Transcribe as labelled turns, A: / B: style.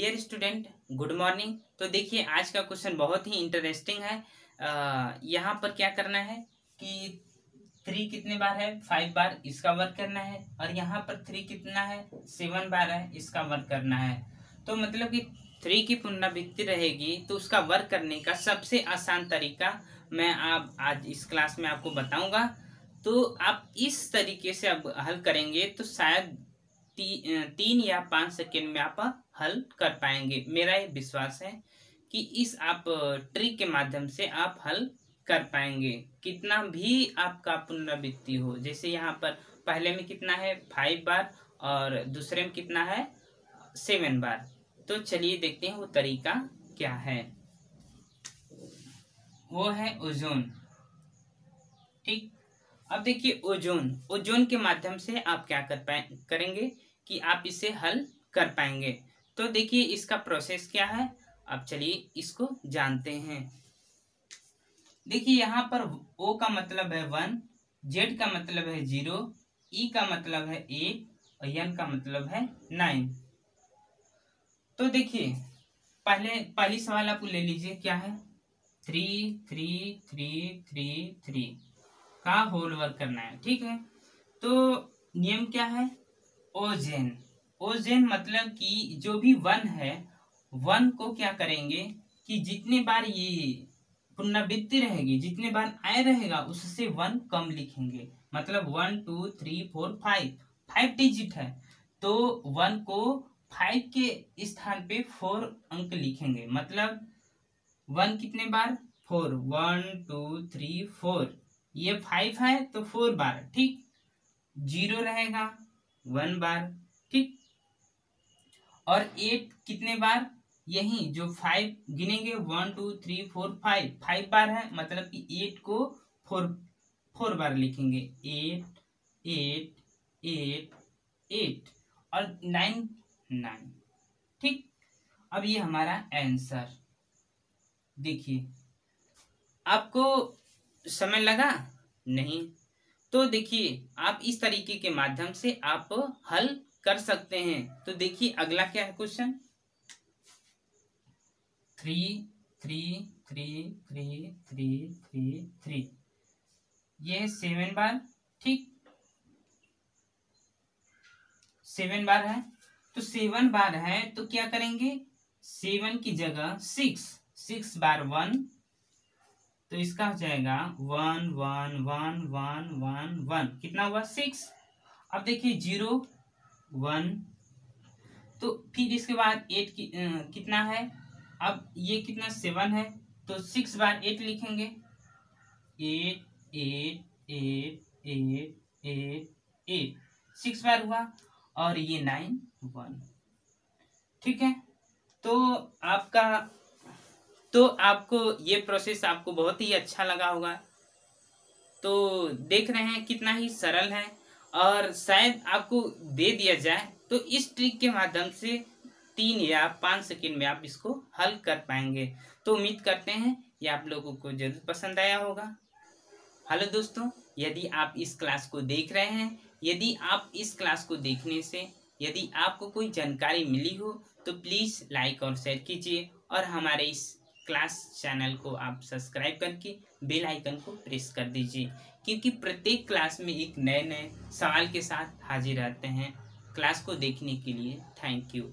A: Dear student good morning तो देखिए आज का क्वेश्चन बहुत ही इंटरेस्टिंग है। यहाँ पर क्या करना है कि थ्री कितने बार है? फाइव बार इसका वर्क करना है। और यहाँ पर थ्री कितना है? सेवन बार है इसका वर्क करना है। तो मतलब कि थ्री की पुनरावृत्ति रहेगी तो उसका वर्क करने का सबसे आसान तरीका मैं आप आज इस क्लास में आपको बताऊँगा। तो आप इस तरीके से अब हल करेंगे तो शायद ती, तीन या पाँच सेकेंड में आप हल कर पाएँगे। मेरा ये विश्वास है कि इस आप ट्रिक के माध्यम से आप हल कर पाएँगे। कितना भी आपका पुनरावृत्ति हो, जैसे यहाँ पर पहले में कितना है? फाइव बार और दूसरे में कितना है? सेवन बार। तो चलिए देखते हैं वो तरीका क्या है। वो है ओजोन ठीक? अब देखिए ओजोन ओजोन के माध्यम से आप क्या कर पाए, करेंगे कि आप इसे हल कर पाएँगे। तो देखिए इसका प्रोसेस क्या है? अब चलिए इसको जानते हैं। देखिए यहाँ पर ओ का मतलब है वन जेड का मतलब है ज़ीरो ई का मतलब है एट और एन का मतलब है नाइन तो देखिए, पहले, पहली सवाल आप ले लीजिए, क्या है? Three three three three three का होल वर्क करना है, ठीक है? तो नियम क्या है? ओजेन ओजेन मतलब कि जो भी वन है, वन को क्या करेंगे कि जितने बार ये पुनरावृत्ति रहेगी, जितने बार आय रहेगा, उससे वन कम लिखेंगे। मतलब one two three four five five digit है। तो वन को फाइव के स्थान पे फोर अंक लिखेंगे। मतलब वन कितने बार? Four one two three four ये फाइव है तो फोर बार। ठीक? ज़ीरो रहेगा। वन बार। ठीक? और एट कितने बार? यही, जो five गिनेंगे one two three four five five बार है मतलब कि एट को फोर फोर बार लिखेंगे. एट एट एट एट और नाइन नाइन ठीक? अब ये हमारा आंसर देखिए, आपको समय लगा? नहीं. तो देखिए, आप इस तरीके के माध्यम से आप हल कर सकते हैं। तो देखिए, अगला क्या है question three three three three three three three ये सेवन बार ठीक? सेवन बार है। तो सेवन बार है तो क्या करेंगे? सेवन की जगह सिक्स सिक्स बार वन तो इसका हो जाएगा one one one one one one कितना हुआ? सिक्स अब देखिए ज़ीरो वन। तो फिर इसके बाद एट की कितना है? अब ये कितना सेवन है तो सिक्स बार एट लिखेंगे। Eight eight eight eight eight eight six बार हुआ, और ये नाइन वन ठीक है? तो आपका तो आपको ये प्रोसेस आपको बहुत ही अच्छा लगा होगा। तो देख रहे हैं कितना ही सरल है। और शायद आपको दे दिया जाए तो इस ट्रिक के माध्यम से तीन या पाँच सेकेंड में आप इसको हल कर पाएँगे। तो उम्मीद करते हैं ये आप लोगों को ज़रूर पसंद आया होगा। हेलो दोस्तों, यदि आप इस क्लास को देख रहे हैं, यदि आप इस क्लास को देखने से, यदि आपको कोई जानकारी मिली हो तो प्लीज़ लाइक और शेयर कीजिए और हमारे इस क्लास चैनल को आप सब्सक्राइब करके बेल आइकन को प्रेस कर दीजिए, क्योंकि प्रत्येक क्लास में एक नए नए सवाल के साथ हाजिर रहते हैं। क्लास को देखने के लिए थैंक यू।